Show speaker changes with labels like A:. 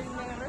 A: ng mga